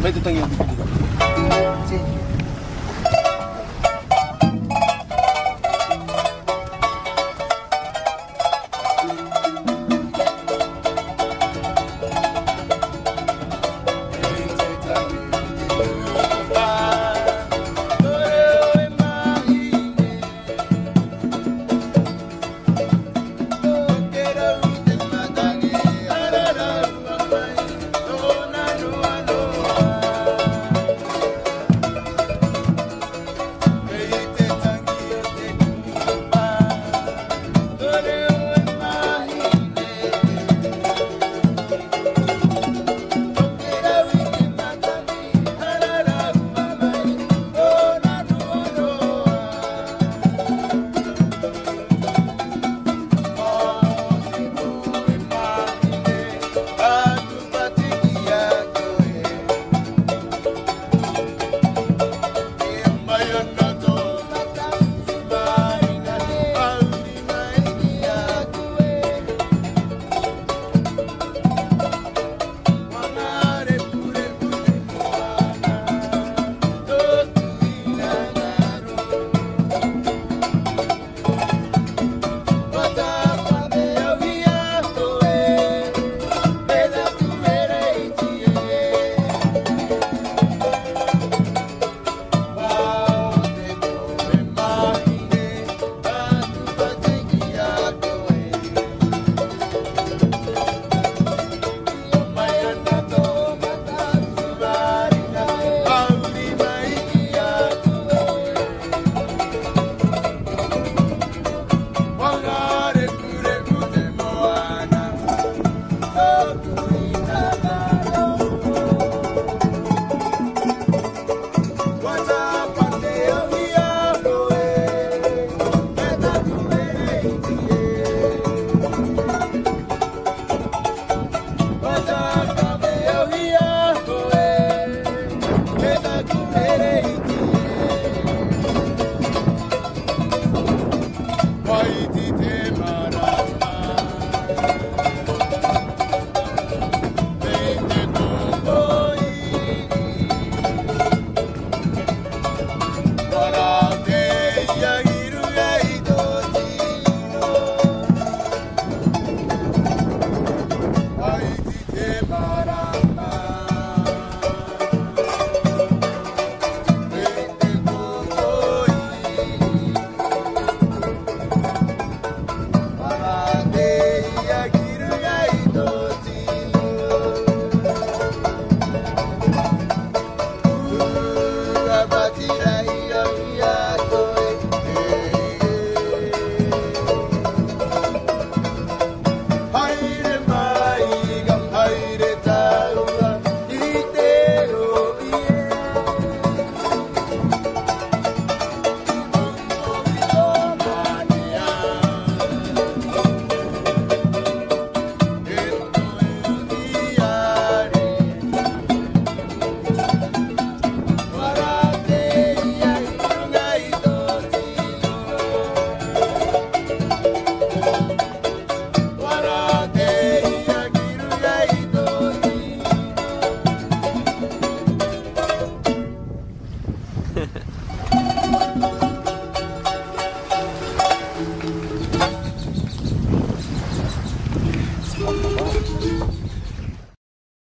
Pwede itong yung dito.